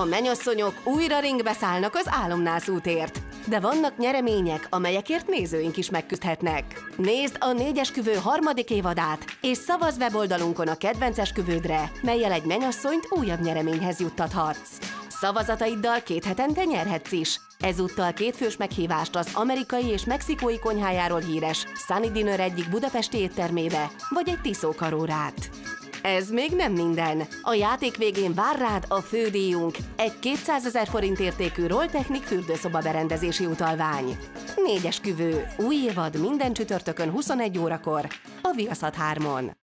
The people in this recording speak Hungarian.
A menyasszonyok újra ringbe szállnak az álomnászútért. De vannak nyeremények, amelyekért nézőink is megküzdhetnek. Nézd a négyes küvő harmadik évadát, és szavazz weboldalunkon a kedvences küvődre, melyel egy menyasszonyt újabb nyereményhez juttathatsz. Szavazataiddal két hetente nyerhetsz is. Ezúttal kétfős meghívást az amerikai és mexikói konyhájáról híres Sunny Dinner egyik budapesti éttermébe, vagy egy tiszókarórát. Ez még nem minden. A játék végén vár rád a fődíjunk, egy 200 ezer forint értékű Rolltechnik fürdőszoba berendezési utalvány. Négyes küvő, új évad minden csütörtökön 21 órakor, a Viaszat 3-on.